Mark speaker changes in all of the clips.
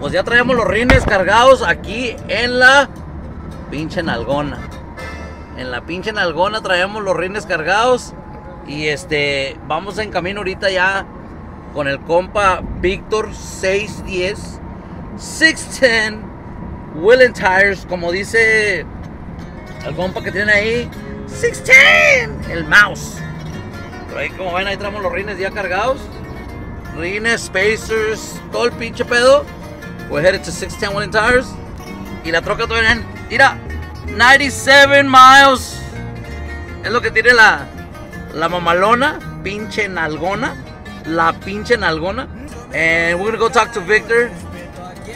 Speaker 1: Pues ya traemos los rines cargados aquí en la pinche nalgona. En la pinche nalgona traemos los rines cargados. Y este, vamos en camino ahorita ya con el compa Víctor 610. 610 Willing Tires, como dice el compa que tiene ahí. 610, el mouse. Pero ahí como ven, ahí traemos los rines ya cargados. Rines, spacers, todo el pinche pedo. We're headed to 610 Willing Tires. Y la troca todavía en. Mira, 97 miles. Es lo que tiene la, la mamalona, pinche nalgona. La pinche nalgona. And we're gonna go talk to Victor.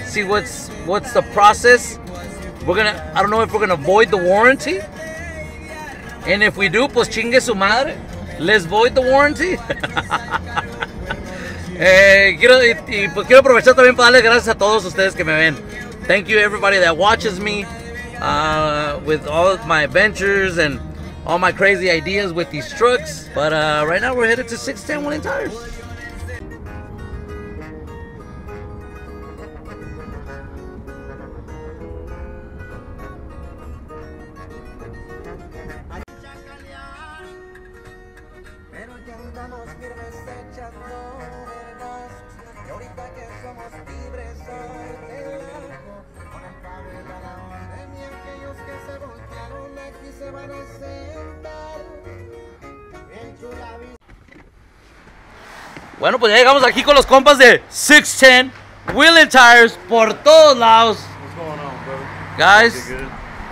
Speaker 1: See what's what's the process. We're gonna I don't know if we're gonna void the warranty. And if we do, pues chingue su madre. Let's void the warranty. Eh, quiero, y, pues quiero aprovechar también para darles gracias a todos ustedes que me ven. Thank you everybody that watches me uh, with all my adventures and all my crazy ideas with these trucks. But uh, right now we're headed to 610 Winning Tires. Bueno, pues ya llegamos aquí con los compas de 610 Wheeling Tires por todos lados.
Speaker 2: What's going on, brother?
Speaker 1: Guys,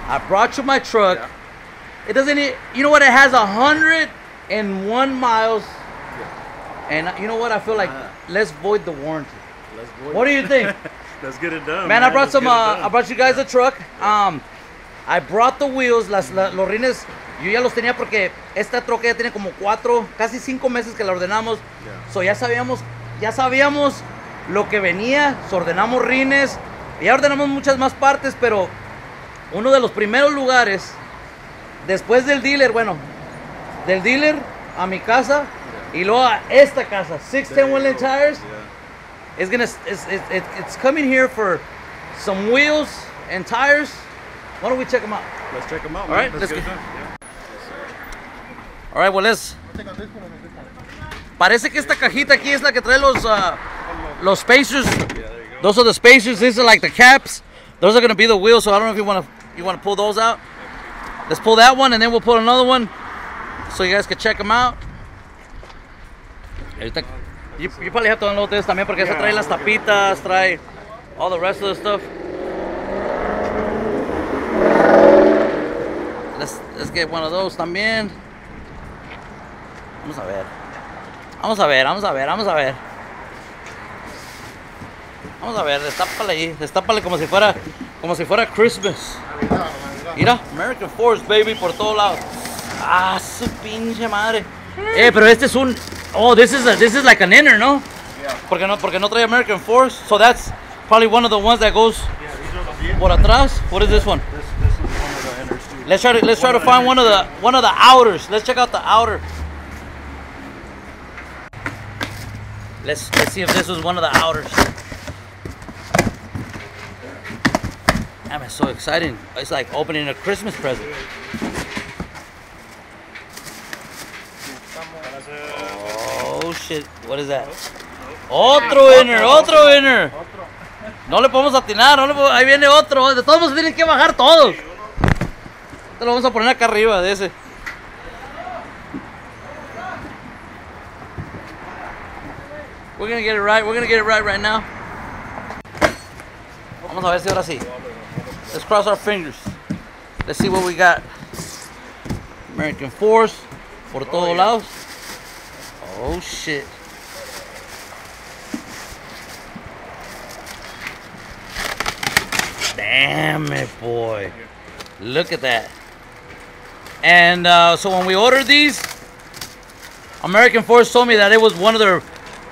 Speaker 1: I brought you my truck.
Speaker 2: Yeah.
Speaker 1: It doesn't, you know what? It has 101 miles. And uh, you know what? I feel like
Speaker 2: Ah.
Speaker 1: let's void the warranty.
Speaker 2: Let's go.
Speaker 1: What do you think?
Speaker 2: Let's get it done.
Speaker 1: Man, I brought
Speaker 2: Let's
Speaker 1: some. Uh. I brought you guys a truck. Um, I brought the wheels, las, la- los rines. Yo ya los tenía porque esta troca ya tiene como cuatro, casi cinco meses que la ordenamos.
Speaker 2: Yeah.
Speaker 1: So ya sabíamos, ya sabíamos lo que venía. So ordenamos rines. Ya ordenamos muchas más partes, pero uno de los primeros lugares después del dealer, bueno, del dealer a mi casa y luego a esta casa, 610 Wheeling Tires.
Speaker 2: Yeah.
Speaker 1: It's gonna it's, it's, it's it's coming here for some wheels and tires. Why don't we check them out?
Speaker 2: Let's check them out.
Speaker 1: All
Speaker 2: man.
Speaker 1: right,
Speaker 2: let's,
Speaker 1: let's
Speaker 2: get
Speaker 1: go.
Speaker 2: it done. Yeah.
Speaker 1: All right, well let's. Parece que esta cajita aquí es la que trae los uh, los spacers.
Speaker 2: Yeah, there you go.
Speaker 1: Those are the spacers. These are like the caps. Those are gonna be the wheels. So I don't know if you wanna you wanna pull those out. Let's pull that one and then we'll pull another one, so you guys can check them out. You, you probably have to unload this también porque esa trae las tapitas, trae all the rest of the stuff. Let's get one of those también. Vamos a ver. Vamos a ver, vamos a ver, vamos a ver. Vamos a ver, destápale ahí, destápale como si fuera, como si fuera Christmas. Mira, American Force, baby, por todos lados. Ah, su pinche madre. Eh, pero este es un, oh, this is a, this is like an inner, ¿no? Porque no, porque no trae American Force, so that's probably one of the ones that goes por atrás. What is this one?
Speaker 2: This, this is one
Speaker 1: Let's try to let's try to find one of the one of the outers. Let's check out the outer. Let's let's see if this was one of the outers. Damn, it's so exciting. It's like opening a Christmas present. Oh shit, what is that? Otro inner, otro inner. No le podemos atinar, no le podemos- ahí viene otro. De todos modos tienen que bajar todos. Te lo vamos a poner acá arriba de ese. We're gonna get it right. We're gonna get it right right now. Vamos a ver si ahora sí. Let's cross our fingers. Let's see what we got. American Force por todos lados. Oh shit. Damn it, boy. Look at that. And uh, so when we ordered these, American Force told me that it was one of their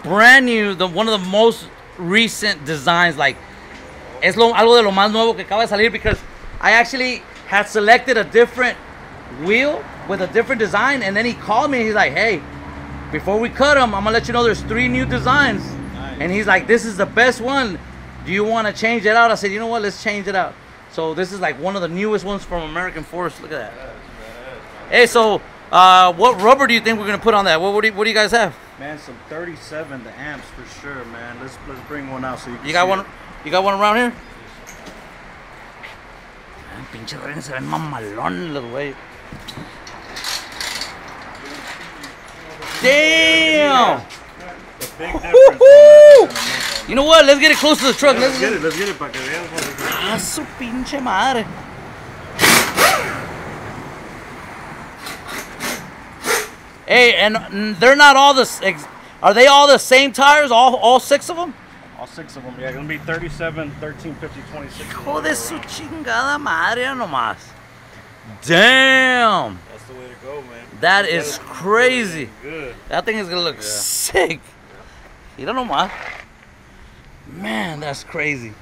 Speaker 1: brand new, the one of the most recent designs. Like, es lo, algo de lo más nuevo que acaba de salir because I actually had selected a different wheel with a different design, and then he called me. He's like, "Hey, before we cut them, I'm gonna let you know there's three new designs." And he's like, "This is the best one. Do you want to change it out?" I said, "You know what? Let's change it out." So this is like one of the newest ones from American Force. Look at that. Hey, so uh, what rubber do you think we're gonna put on that? What, what, do, you, what do you guys have?
Speaker 2: Man, some 37 the amps for sure, man. Let's let's bring one out so you can
Speaker 1: You got
Speaker 2: see
Speaker 1: one?
Speaker 2: it.
Speaker 1: You got one around here? Ah, Pinche Ren se ven mamalón los güey. Damn!
Speaker 2: The big difference.
Speaker 1: Woo-hoo!
Speaker 2: on that.
Speaker 1: You know what? Let's get it close to the truck.
Speaker 2: Let's
Speaker 1: Let's
Speaker 2: get it. Let's get it para que vean. what it is.
Speaker 1: Ah, su pinche madre. Hey, and mm, they're not all the. Ex- are they all the same tires? All all six of them?
Speaker 2: All six of them. Yeah, gonna be 37, 13, 50, 26.
Speaker 1: Hijo de su chingada madre nomás. Damn.
Speaker 2: That's the way to go, man.
Speaker 1: That is crazy.
Speaker 2: Good.
Speaker 1: That thing is gonna look sick. You don't know nomás. Man, that's crazy.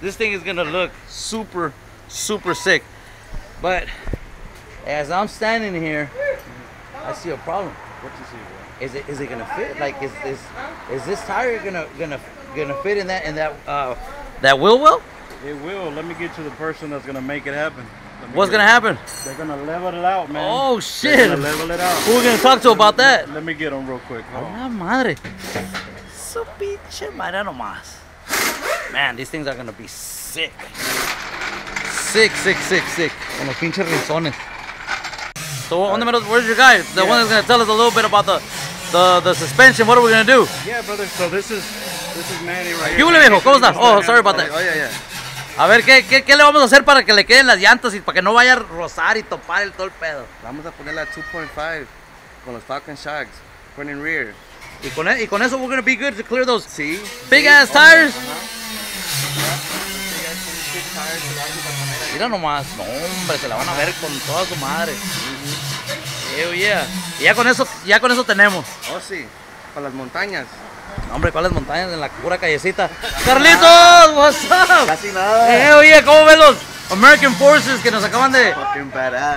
Speaker 1: This thing is gonna look super, super sick. But as I'm standing here, I see a problem.
Speaker 2: What you see, bro?
Speaker 1: Is it is it gonna fit? Like is this is this tire gonna gonna gonna fit in that in that uh that wheel well?
Speaker 2: It will. Let me get to the person that's gonna make it happen.
Speaker 1: What's gonna happen?
Speaker 2: They're gonna level it out, man.
Speaker 1: Oh
Speaker 2: They're
Speaker 1: shit!
Speaker 2: gonna level it out.
Speaker 1: Who we gonna talk to about that?
Speaker 2: Let me get them real quick. Hold on.
Speaker 1: La madre. Su pinche madre nomás. Man, these things are gonna be sick. Sick, sick, sick, sick. Con los pinches rizones. So, ¿dónde me lo- where's your guy? The one that's gonna tell us a little bit about the, the, the suspension. What are we gonna do?
Speaker 2: Yeah, brother. So this is this is Manny right
Speaker 1: ¿Qué
Speaker 2: here.
Speaker 1: huele, viejo? ¿Cómo está? Oh, sorry about that.
Speaker 2: Oh yeah, yeah.
Speaker 1: A ver, ¿qué, qué, qué le vamos a hacer para que le queden las llantas y para que no vaya a rozar y topar el todo el pedo?
Speaker 3: Vamos a poner la 2.5 con los Falcon Shocks, front and rear.
Speaker 1: Y con, e- y con eso we're gonna be good to clear those
Speaker 3: Sí.
Speaker 1: big
Speaker 3: sí,
Speaker 1: ass
Speaker 3: oh,
Speaker 1: tires.
Speaker 3: ajá.
Speaker 1: Mira nomás, no hombre, se la van a ver con toda su madre. Hell yeah. Y ya con eso, ya con eso tenemos.
Speaker 3: Oh sí, para las montañas.
Speaker 1: No, hombre, ¿cuáles montañas en la pura callecita? Carlitos, what's up?
Speaker 3: Casi nada.
Speaker 1: Hell yeah, ¿cómo ven los American Forces que nos acaban de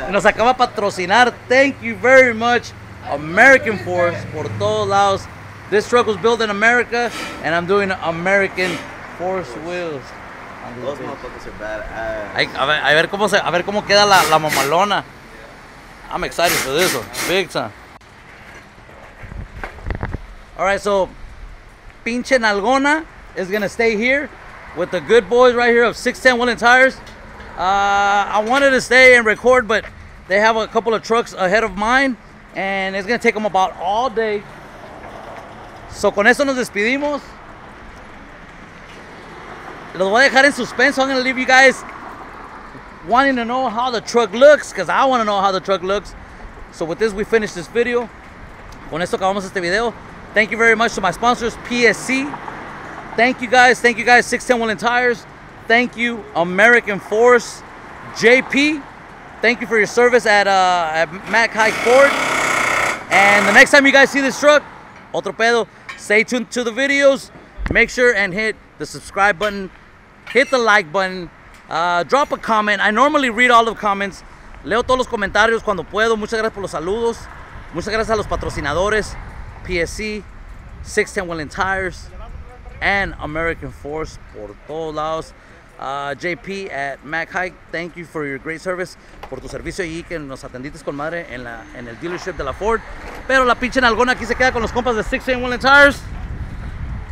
Speaker 1: nos acaba de patrocinar? Thank you very much, American Force, por todos lados. This truck was built in America, and I'm doing American Force wheels.
Speaker 3: Those motherfuckers are badass.
Speaker 1: Ay, a, ver, a ver cómo se, a ver cómo queda la, la mamalona. I'm excited for this one, big time. All right, so pinche nalgona is gonna stay here with the good boys right here of 610 Woolen Tires. Uh, I wanted to stay and record, but they have a couple of trucks ahead of mine, and it's gonna take them about all day. So con eso nos despedimos. Los voy a dejar en suspenso. I'm gonna leave you guys wanting to know how the truck looks because I want to know how the truck looks. So with this, we finish this video. Con esto acabamos este video. Thank you very much to my sponsors, PSC. Thank you guys. Thank you guys, 610 Woolen Tires. Thank you, American Force, JP. Thank you for your service at, uh, at Mac High Ford. And the next time you guys see this truck, otro pedo, stay tuned to the videos. Make sure and hit the subscribe button, hit the like button, uh, drop a comment. I normally read all the comments. Leo todos los comentarios cuando puedo. Muchas gracias por los saludos. Muchas gracias a los patrocinadores, PSC, 610 Woolen Tires, and American Force por todos lados. Uh, JP at Mac Hike, thank you for your great service, por tu servicio allí que nos atendiste con madre en, la, en el dealership de la Ford. Pero la pinche nalgona aquí se queda con los compas de 610 Woolen Tires.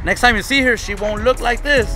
Speaker 1: Next time you see her, she won't look like this.